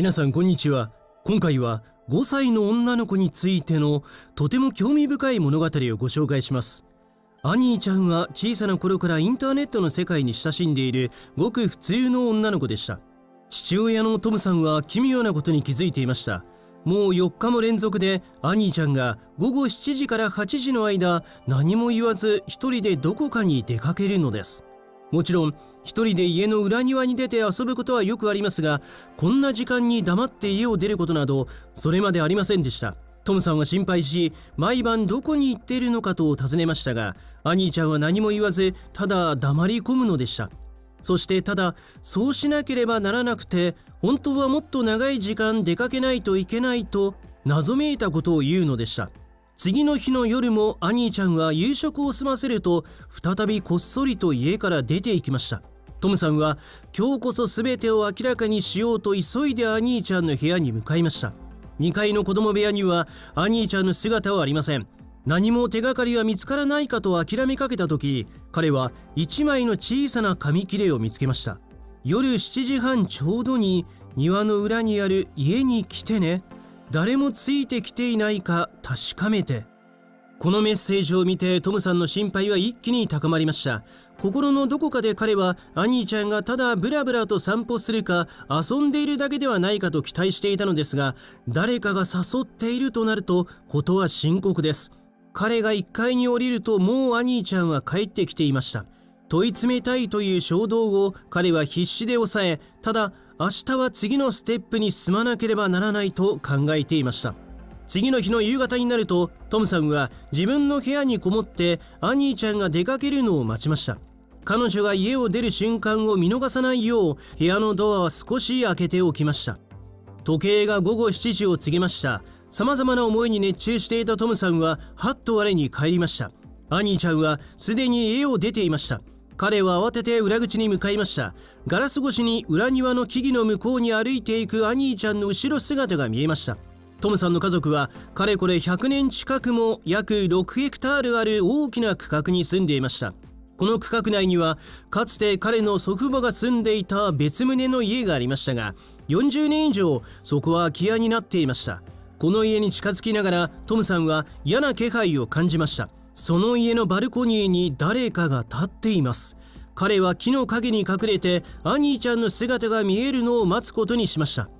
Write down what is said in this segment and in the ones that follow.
皆さんこんにちは。今回は5歳の女の子についてのとても興味深い物語をご紹介します。アニーちゃんは小さな頃からインターネットの世界に親しんでいるごく普通の女の子でした。父親のトムさんは奇妙なことに気づいていました。もう4日も連続でアニーちゃんが午後7時から8時の間何も言わず一人でどこかに出かけるのです。もちろん一人で家の裏庭に出て遊ぶことはよくありますがこんな時間に黙って家を出ることなどそれまでありませんでした。トムさんは心配し毎晩どこに行っているのかと尋ねましたがアニーちゃんは何も言わずただ黙り込むのでした。そしてただそうしなければならなくて本当はもっと長い時間出かけないといけないと謎めいたことを言うのでした。次の日の夜もアニーちゃんは夕食を済ませると再びこっそりと家から出て行きました。トムさんは今日こそ全てを明らかにしようと急いでアニーちゃんの部屋に向かいました。2階の子供部屋にはアニーちゃんの姿はありません。何も手がかりが見つからないかと諦めかけた時彼は1枚の小さな紙切れを見つけました。夜7時半ちょうどに庭の裏にある家に来てね。誰もついてきていないか確かめてこのメッセージを見てトムさんの心配は一気に高まりました。心のどこかで彼はアニーちゃんがただブラブラと散歩するか遊んでいるだけではないかと期待していたのですが誰かが誘っているとなるとことは深刻です。彼が1階に降りるともうアニーちゃんは帰ってきていました。問い詰めたいという衝動を彼は必死で抑えただ明日は次のステップに進まなければならないと考えていました。次の日の夕方になるとトムさんは自分の部屋にこもってアニーちゃんが出かけるのを待ちました。彼女が家を出る瞬間を見逃さないよう部屋のドアは少し開けておきました。時計が午後7時を告げました。様々な思いに熱中していたトムさんははっと我に帰りました。アニーちゃんはすでに家を出ていました。彼は慌てて裏口に向かいました。ガラス越しに裏庭の木々の向こうに歩いていくアニーちゃんの後ろ姿が見えました。トムさんの家族はかれこれ100年近くも約6ヘクタールある大きな区画に住んでいました。この区画内にはかつて彼の祖父母が住んでいた別棟の家がありましたが40年以上そこは空き家になっていました。この家に近づきながらトムさんは嫌な気配を感じました。その家のバルコニーに誰かが立っています。彼は木の陰に隠れてアニーちゃんの姿が見えるのを待つことにしました。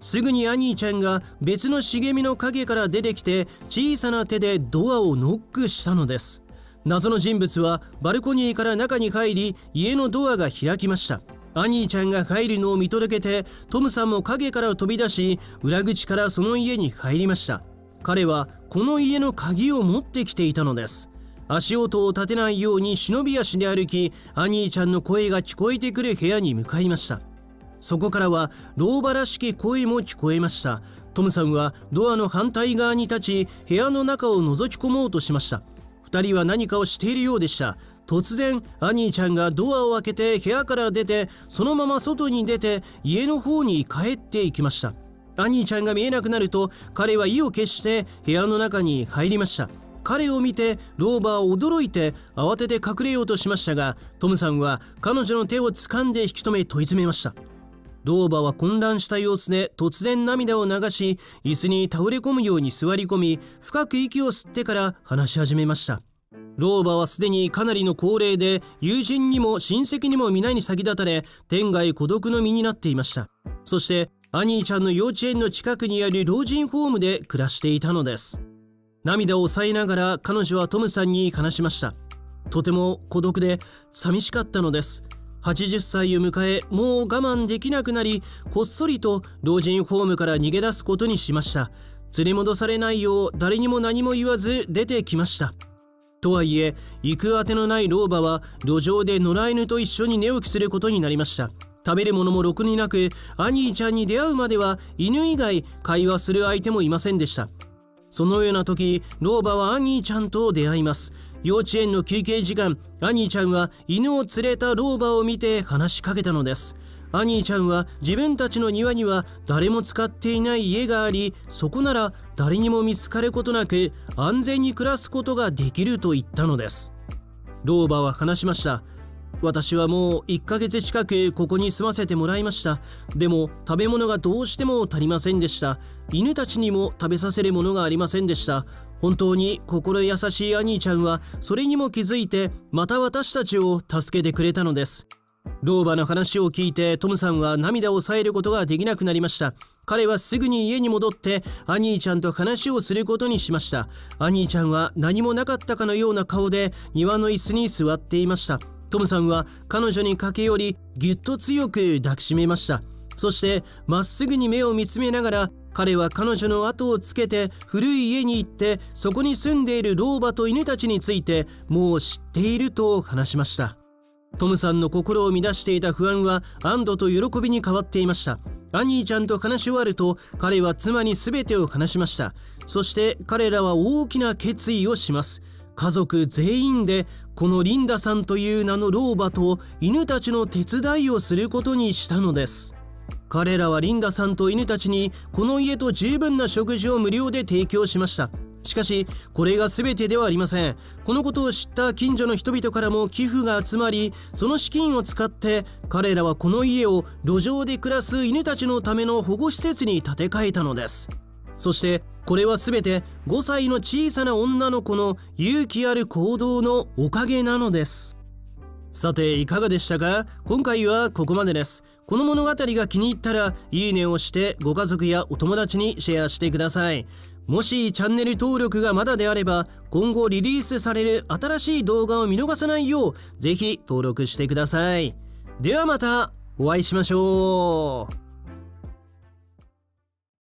すぐにアニーちゃんが別の茂みの陰から出てきて小さな手でドアをノックしたのです。謎の人物はバルコニーから中に入り家のドアが開きました。アニーちゃんが入るのを見届けてトムさんも陰から飛び出し裏口からその家に入りました。彼はこの家の鍵を持ってきていたのです。足音を立てないように忍び足で歩きアニーちゃんの声が聞こえてくる部屋に向かいました。そこからは老婆らしき声も聞こえました。トムさんはドアの反対側に立ち部屋の中を覗き込もうとしました。2人は何かをしているようでした。突然アニーちゃんがドアを開けて部屋から出てそのまま外に出て家の方に帰っていきました。アニーちゃんが見えなくなると彼は意を決して部屋の中に入りました。彼を見てローバーは驚いて慌てて隠れようとしましたがトムさんは彼女の手を掴んで引き止め問い詰めました。老婆は混乱した様子で突然涙を流し椅子に倒れ込むように座り込み深く息を吸ってから話し始めました。老婆はすでにかなりの高齢で友人にも親戚にも皆に先立たれ天涯孤独の身になっていました。そしてアニーちゃんの幼稚園の近くにある老人ホームで暮らしていたのです。涙を抑えながら彼女はトムさんに話しました。とても孤独で寂しかったのです。80歳を迎えもう我慢できなくなりこっそりと老人ホームから逃げ出すことにしました。連れ戻されないよう誰にも何も言わず出てきました。とはいえ行くあてのない老婆は路上で野良犬と一緒に寝起きすることになりました。食べるものもろくになくアニーちゃんに出会うまでは犬以外会話する相手もいませんでした。そのような時老婆はアニーちゃんと出会います。幼稚園の休憩時間アニーちゃんは犬を連れた老婆を見て話しかけたのです。アニーちゃんは自分たちの庭には誰も使っていない家がありそこなら誰にも見つかることなく安全に暮らすことができると言ったのです。老婆は話しました。私はもう1ヶ月近くここに住ませてもらいました。でも食べ物がどうしても足りませんでした。犬たちにも食べさせるものがありませんでした。本当に心優しい兄ちゃんはそれにも気づいてまた私たちを助けてくれたのです。老婆の話を聞いてトムさんは涙を抑えることができなくなりました。彼はすぐに家に戻ってアニーちゃんと話をすることにしました。アニーちゃんは何もなかったかのような顔で庭の椅子に座っていました。トムさんは彼女に駆け寄りぎゅっと強く抱きしめました。そしてまっすぐに目を見つめながら彼は彼女の後をつけて古い家に行ってそこに住んでいる老婆と犬たちについてもう知っていると話しました。トムさんの心を乱していた不安は安堵と喜びに変わっていました。アニーちゃんと話し終わると彼は妻に全てを話しました。そして彼らは大きな決意をします。家族全員でこのリンダさんという名の老婆と犬たちの手伝いをすることにしたのです。彼らはリンダさんと犬たちにこの家と十分な食事を無料で提供しました。しかしこれが全てではありません。このことを知った近所の人々からも寄付が集まりその資金を使って彼らはこの家を路上で暮らす犬たちのための保護施設に建て替えたのです。そしてこれは全て5歳の小さな女の子の勇気ある行動のおかげなのです。さていかがでしたか？今回はここまでです。この物語が気に入ったらいいねをしてご家族やお友達にシェアしてください。もしチャンネル登録がまだであれば今後リリースされる新しい動画を見逃さないようぜひ登録してください。ではまたお会いしましょう。